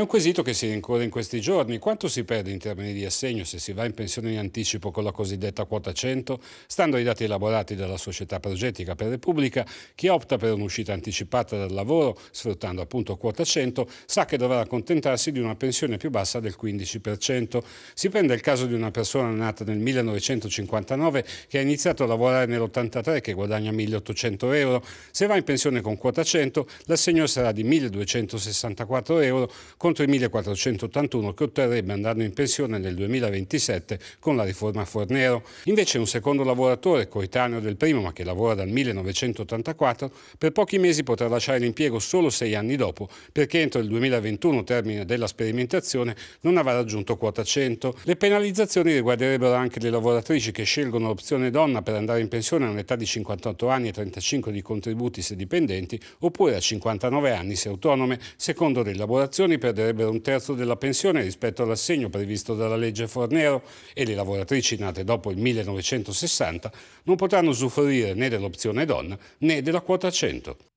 un quesito che si rincorre in questi giorni. Quanto si perde in termini di assegno se si va in pensione in anticipo con la cosiddetta quota 100? Stando ai dati elaborati dalla società progettica per Repubblica, chi opta per un'uscita anticipata dal lavoro, sfruttando appunto quota 100, sa che dovrà accontentarsi di una pensione più bassa del 15%. Si prende il caso di una persona nata nel 1959 che ha iniziato a lavorare nell'83 che guadagna 1.800 euro. Se va in pensione con quota 100, l'assegno sarà di 1.264 euro contro i 1.481 che otterrebbe andando in pensione nel 2027 con la riforma Fornero. Invece un secondo lavoratore, coetaneo del primo ma che lavora dal 1984, per pochi mesi potrà lasciare l'impiego solo sei anni dopo perché entro il 2021, termine della sperimentazione, non avrà raggiunto quota 100. Le penalizzazioni riguarderebbero anche le lavoratrici che scelgono l'opzione donna per andare in pensione a un'età di 58 anni e 35 di contributi se dipendenti oppure a 59 anni se autonome. Secondo le lavorazioni perderebbero un terzo della pensione rispetto all'assegno previsto dalla legge Fornero e le lavoratrici nate dopo il 1960 non potranno usufruire né dell'opzione donna né della quota 100.